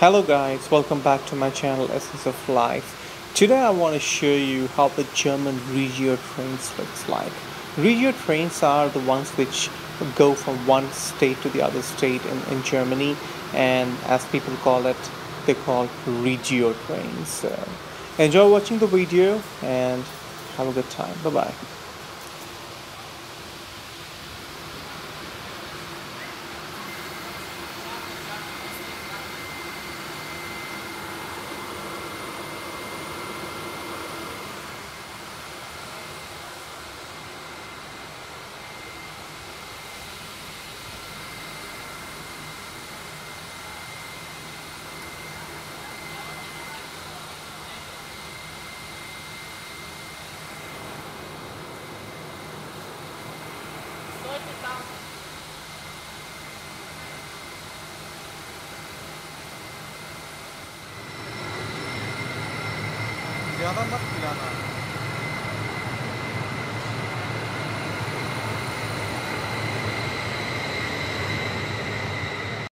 Hello guys, welcome back to my channel Essence of Life. Today I want to show you how the German Regio trains looks like. Regio trains are the ones which go from one state to the other state in, in Germany and as people call it, they call Regio trains. So enjoy watching the video and have a good time. Bye bye. Yalan bak silahına.